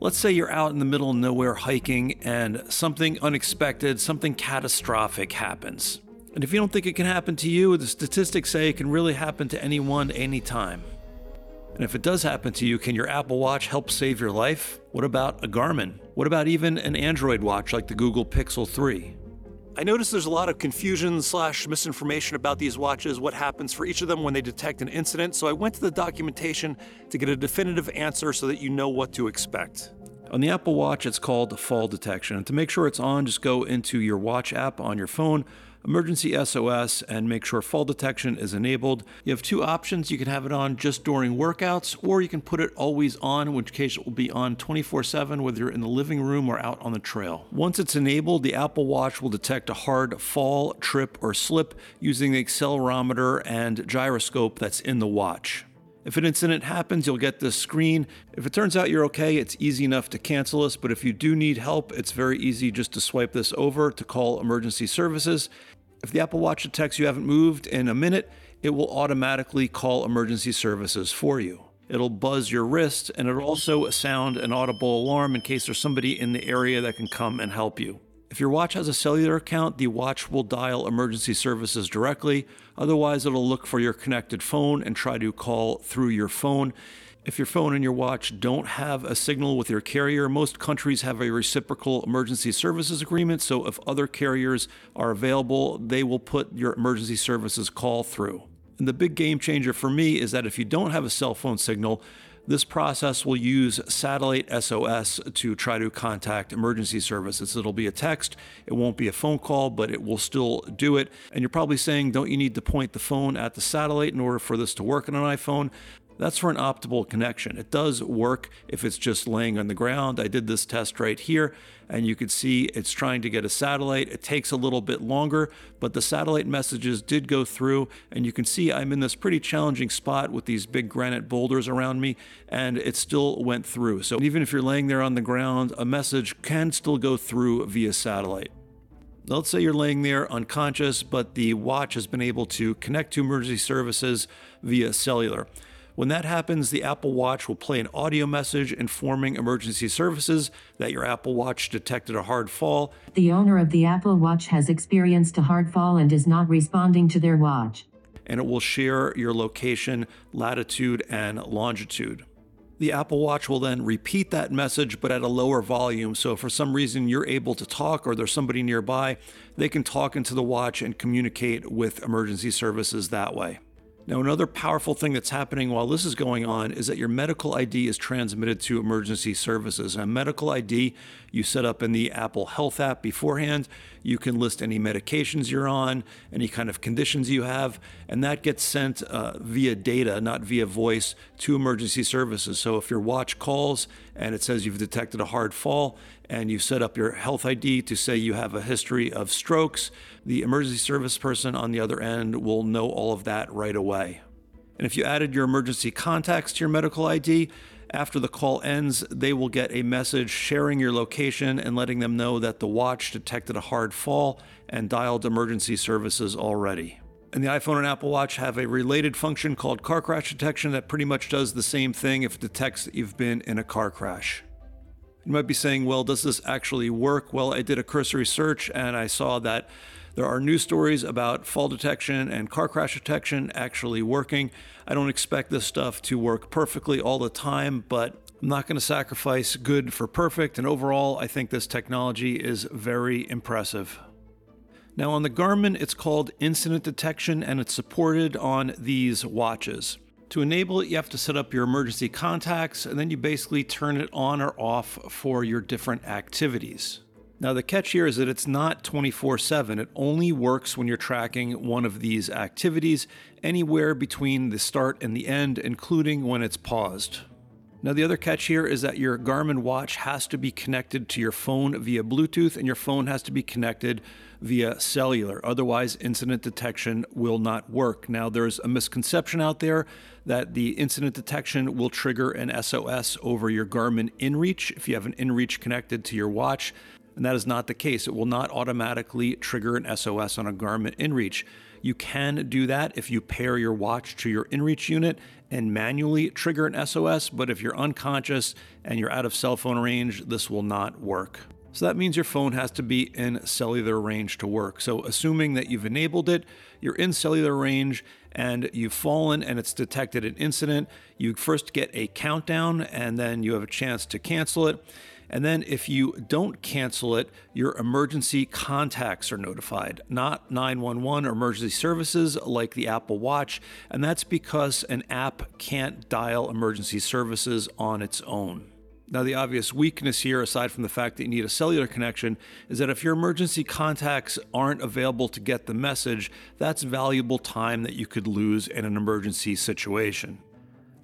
Let's say you're out in the middle of nowhere hiking and something unexpected, something catastrophic happens. And if you don't think it can happen to you, the statistics say it can really happen to anyone, anytime. And if it does happen to you, can your Apple Watch help save your life? What about a Garmin? What about even an Android watch like the Google Pixel 3? I notice there's a lot of confusion slash misinformation about these watches, what happens for each of them when they detect an incident, so I went to the documentation to get a definitive answer so that you know what to expect. On the Apple Watch, it's called fall detection. And to make sure it's on, just go into your watch app on your phone, emergency SOS, and make sure fall detection is enabled. You have two options. You can have it on just during workouts, or you can put it always on, in which case it will be on 24 7, whether you're in the living room or out on the trail. Once it's enabled, the Apple Watch will detect a hard fall, trip, or slip using the accelerometer and gyroscope that's in the watch. If an incident happens, you'll get this screen. If it turns out you're okay, it's easy enough to cancel this, but if you do need help, it's very easy just to swipe this over to call emergency services. If the Apple Watch detects you haven't moved in a minute, it will automatically call emergency services for you. It'll buzz your wrist and it'll also sound an audible alarm in case there's somebody in the area that can come and help you. If your watch has a cellular account, the watch will dial emergency services directly. Otherwise, it'll look for your connected phone and try to call through your phone. If your phone and your watch don't have a signal with your carrier, most countries have a reciprocal emergency services agreement. So if other carriers are available, they will put your emergency services call through. And the big game changer for me is that if you don't have a cell phone signal, this process will use satellite SOS to try to contact emergency services. It'll be a text, it won't be a phone call, but it will still do it. And you're probably saying, don't you need to point the phone at the satellite in order for this to work on an iPhone? That's for an optimal connection. It does work if it's just laying on the ground. I did this test right here, and you could see it's trying to get a satellite. It takes a little bit longer, but the satellite messages did go through, and you can see I'm in this pretty challenging spot with these big granite boulders around me, and it still went through. So even if you're laying there on the ground, a message can still go through via satellite. Let's say you're laying there unconscious, but the watch has been able to connect to emergency services via cellular. When that happens, the Apple Watch will play an audio message informing emergency services that your Apple Watch detected a hard fall. The owner of the Apple Watch has experienced a hard fall and is not responding to their watch. And it will share your location, latitude, and longitude. The Apple Watch will then repeat that message, but at a lower volume. So, if for some reason you're able to talk or there's somebody nearby, they can talk into the watch and communicate with emergency services that way. Now, another powerful thing that's happening while this is going on is that your medical ID is transmitted to emergency services. A medical ID you set up in the Apple Health app beforehand. You can list any medications you're on, any kind of conditions you have, and that gets sent uh, via data, not via voice, to emergency services. So if your watch calls and it says you've detected a hard fall and you set up your health ID to say you have a history of strokes, the emergency service person on the other end will know all of that right away. And if you added your emergency contacts to your medical ID, after the call ends, they will get a message sharing your location and letting them know that the watch detected a hard fall and dialed emergency services already. And the iPhone and Apple Watch have a related function called car crash detection that pretty much does the same thing if it detects that you've been in a car crash. You might be saying, well, does this actually work? Well, I did a cursory search and I saw that there are news stories about fall detection and car crash detection actually working. I don't expect this stuff to work perfectly all the time, but I'm not going to sacrifice good for perfect. And overall, I think this technology is very impressive. Now, on the Garmin, it's called incident detection and it's supported on these watches. To enable it, you have to set up your emergency contacts and then you basically turn it on or off for your different activities. Now, the catch here is that it's not 24 7. It only works when you're tracking one of these activities anywhere between the start and the end, including when it's paused. Now, the other catch here is that your Garmin watch has to be connected to your phone via Bluetooth, and your phone has to be connected via cellular. Otherwise, incident detection will not work. Now, there's a misconception out there that the incident detection will trigger an SOS over your Garmin InReach if you have an InReach connected to your watch and that is not the case. It will not automatically trigger an SOS on a Garmin InReach. You can do that if you pair your watch to your InReach unit and manually trigger an SOS, but if you're unconscious and you're out of cell phone range, this will not work. So that means your phone has to be in cellular range to work. So, assuming that you've enabled it, you're in cellular range, and you've fallen and it's detected an incident, you first get a countdown and then you have a chance to cancel it. And then if you don't cancel it, your emergency contacts are notified, not 911 or emergency services like the Apple Watch. And that's because an app can't dial emergency services on its own. Now, the obvious weakness here, aside from the fact that you need a cellular connection, is that if your emergency contacts aren't available to get the message, that's valuable time that you could lose in an emergency situation.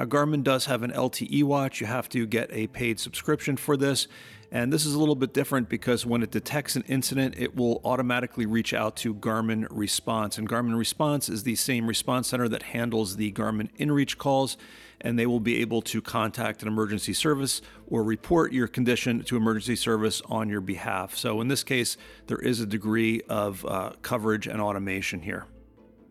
Now, Garmin does have an LTE watch. You have to get a paid subscription for this. And this is a little bit different because when it detects an incident, it will automatically reach out to Garmin Response. And Garmin Response is the same response center that handles the Garmin InReach calls and they will be able to contact an emergency service or report your condition to emergency service on your behalf. So, in this case, there is a degree of uh, coverage and automation here.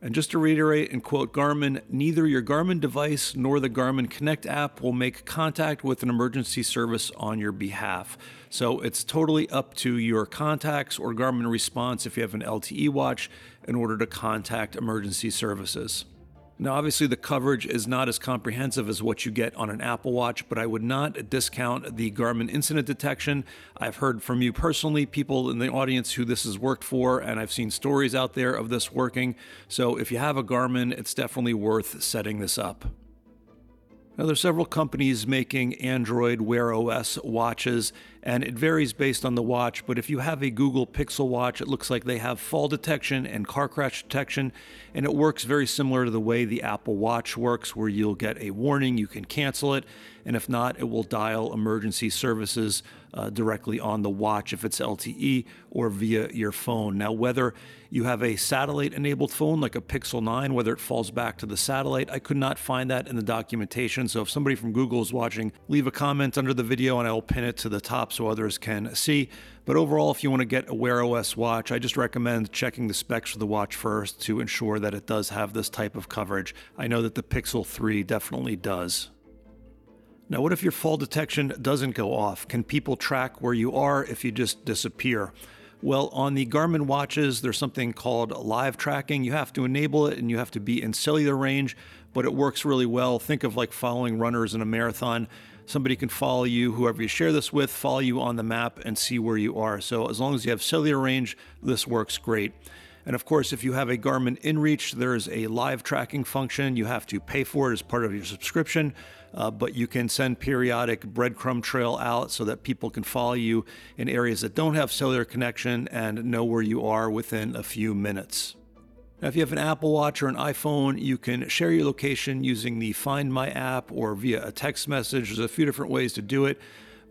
And just to reiterate and quote Garmin, neither your Garmin device nor the Garmin Connect app will make contact with an emergency service on your behalf. So it's totally up to your contacts or Garmin response if you have an LTE watch in order to contact emergency services. Now, obviously, the coverage is not as comprehensive as what you get on an Apple Watch, but I would not discount the Garmin incident detection. I've heard from you personally, people in the audience who this has worked for, and I've seen stories out there of this working. So, if you have a Garmin, it's definitely worth setting this up. Now, there's several companies making Android Wear OS watches, and it varies based on the watch. But if you have a Google Pixel watch, it looks like they have fall detection and car crash detection, and it works very similar to the way the Apple Watch works, where you'll get a warning, you can cancel it, and if not, it will dial emergency services uh, directly on the watch if it's LTE or via your phone. Now, whether you have a satellite enabled phone like a Pixel 9, whether it falls back to the satellite, I could not find that in the documentation. So if somebody from Google is watching, leave a comment under the video and I will pin it to the top so others can see. But overall, if you want to get a Wear OS watch, I just recommend checking the specs for the watch first to ensure that it does have this type of coverage. I know that the Pixel 3 definitely does. Now, what if your fall detection doesn't go off? Can people track where you are if you just disappear? Well, on the Garmin watches, there's something called live tracking. You have to enable it and you have to be in cellular range, but it works really well. Think of like following runners in a marathon. Somebody can follow you, whoever you share this with, follow you on the map and see where you are. So, as long as you have cellular range, this works great. And of course, if you have a Garmin InReach, there's a live tracking function. You have to pay for it as part of your subscription uh, but you can send periodic breadcrumb trail out so that people can follow you in areas that don't have cellular connection and know where you are within a few minutes. Now, if you have an Apple Watch or an iPhone, you can share your location using the Find My app or via a text message. There's a few different ways to do it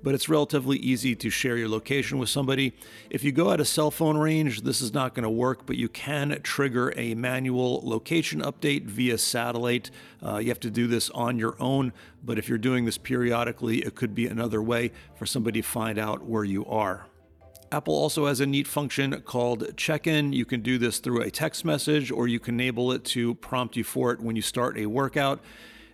but it's relatively easy to share your location with somebody. If you go out of cell phone range, this is not going to work, but you can trigger a manual location update via satellite. Uh, you have to do this on your own, but if you're doing this periodically, it could be another way for somebody to find out where you are. Apple also has a neat function called check in. You can do this through a text message or you can enable it to prompt you for it when you start a workout.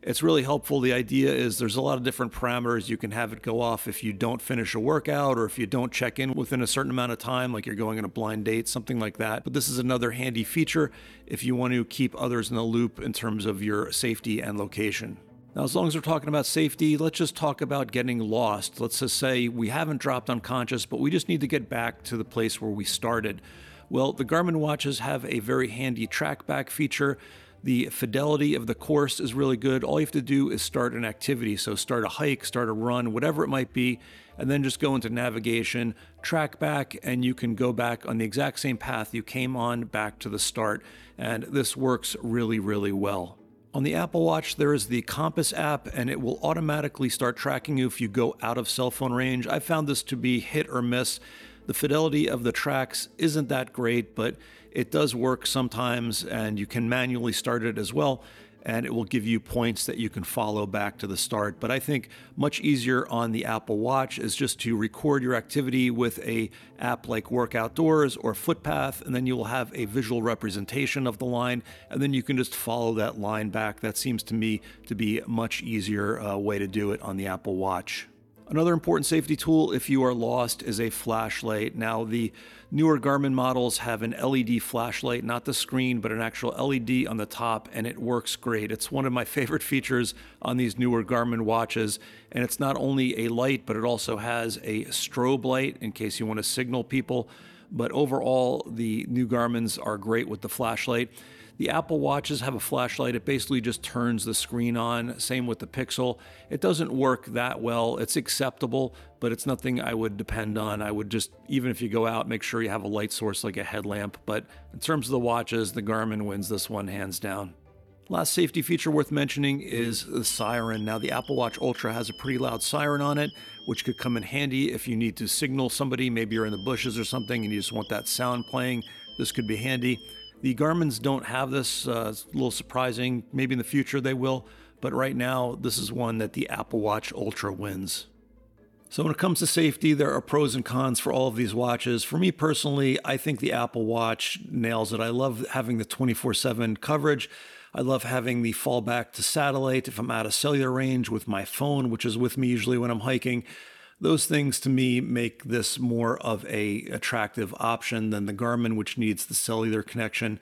It's really helpful. The idea is there's a lot of different parameters. You can have it go off if you don't finish a workout or if you don't check in within a certain amount of time, like you're going on a blind date, something like that. But this is another handy feature if you want to keep others in the loop in terms of your safety and location. Now, as long as we're talking about safety, let's just talk about getting lost. Let's just say we haven't dropped unconscious, but we just need to get back to the place where we started. Well, the Garmin watches have a very handy track back feature the fidelity of the course is really good. All you have to do is start an activity. So, start a hike, start a run, whatever it might be, and then just go into navigation, track back, and you can go back on the exact same path you came on back to the start. And this works really, really well. On the Apple Watch, there is the Compass app, and it will automatically start tracking you if you go out of cell phone range. I found this to be hit or miss. The fidelity of the tracks isn't that great, but it does work sometimes, and you can manually start it as well. And it will give you points that you can follow back to the start. But I think much easier on the Apple Watch is just to record your activity with a app like Work Outdoors or Footpath, and then you will have a visual representation of the line, and then you can just follow that line back. That seems to me to be a much easier uh, way to do it on the Apple Watch. Another important safety tool if you are lost is a flashlight. Now, the newer Garmin models have an LED flashlight, not the screen, but an actual LED on the top, and it works great. It's one of my favorite features on these newer Garmin watches. And it's not only a light, but it also has a strobe light in case you want to signal people. But overall, the new Garmins are great with the flashlight. The Apple Watches have a flashlight. It basically just turns the screen on. Same with the Pixel. It doesn't work that well. It's acceptable, but it's nothing I would depend on. I would just, even if you go out, make sure you have a light source like a headlamp. But in terms of the watches, the Garmin wins this one hands down. Last safety feature worth mentioning is the siren. Now, the Apple Watch Ultra has a pretty loud siren on it, which could come in handy if you need to signal somebody. Maybe you're in the bushes or something and you just want that sound playing. This could be handy. The Garmin's don't have this. Uh, it's a little surprising. Maybe in the future they will, but right now this is one that the Apple Watch Ultra wins. So when it comes to safety, there are pros and cons for all of these watches. For me personally, I think the Apple Watch nails it. I love having the 24/7 coverage. I love having the fallback to satellite if I'm out of cellular range with my phone, which is with me usually when I'm hiking those things to me make this more of a attractive option than the Garmin, which needs the cellular connection.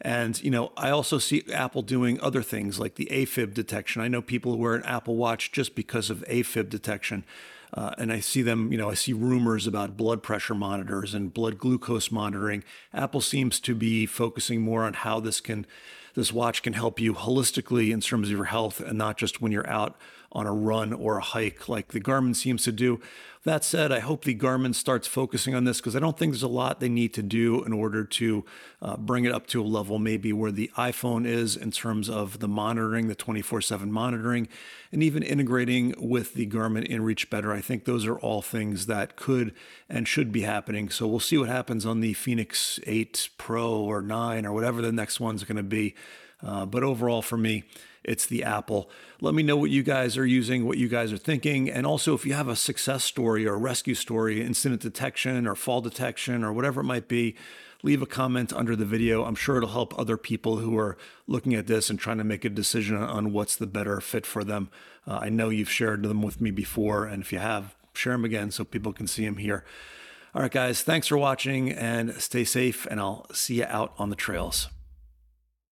And you know, I also see Apple doing other things like the AFib detection. I know people who wear an Apple Watch just because of AFib detection. Uh, and I see them, you know, I see rumors about blood pressure monitors and blood glucose monitoring. Apple seems to be focusing more on how this can, this watch can help you holistically in terms of your health and not just when you're out on a run or a hike like the Garmin seems to do. That said, I hope the Garmin starts focusing on this because I don't think there's a lot they need to do in order to uh, bring it up to a level maybe where the iPhone is in terms of the monitoring, the 24 7 monitoring, and even integrating with the Garmin InReach better. I think those are all things that could and should be happening. So we'll see what happens on the Fenix 8 Pro or 9 or whatever the next one's going to be. Uh, but overall, for me, it's the Apple. Let me know what you guys are using, what you guys are thinking. And also, if you have a success story or a rescue story, incident detection or fall detection or whatever it might be, leave a comment under the video. I'm sure it'll help other people who are looking at this and trying to make a decision on what's the better fit for them. Uh, I know you've shared them with me before, and if you have, share them again so people can see them here. All right, guys, thanks for watching and stay safe, and I'll see you out on the trails.